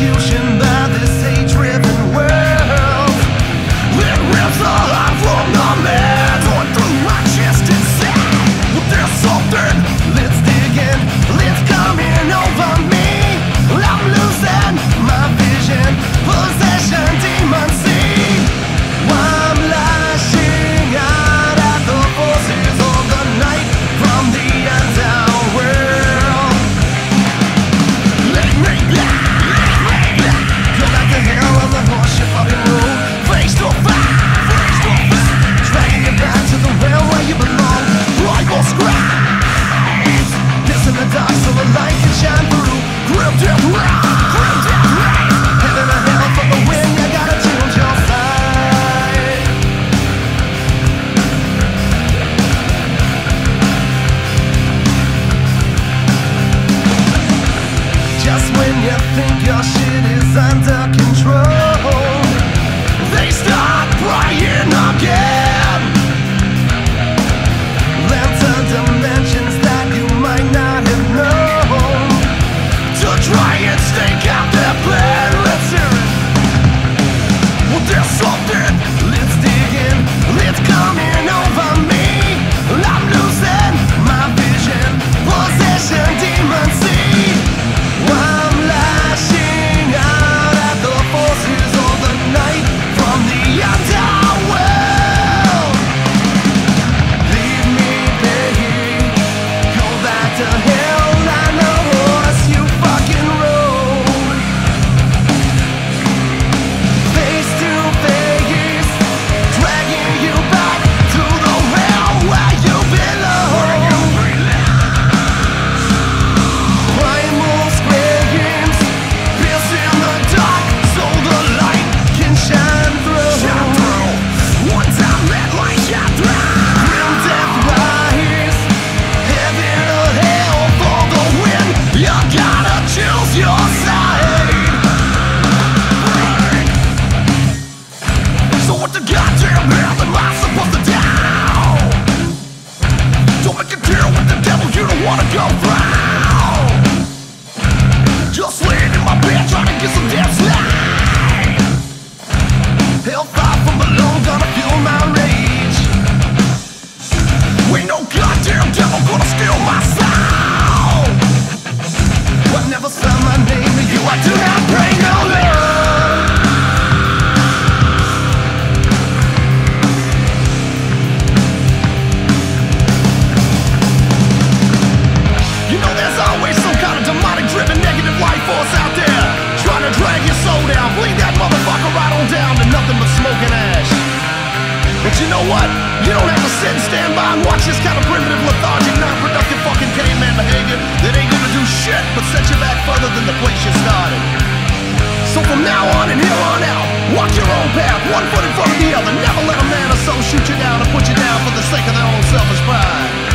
you should you know what? You don't have to sit and stand by and watch this kind of primitive, lethargic, non-productive fucking caveman behavior That ain't gonna do shit but set you back further than the place you started. So from now on and here on out Walk your own path, one foot in front of the other. Never let a man or so shoot you down or put you down for the sake of their own selfish pride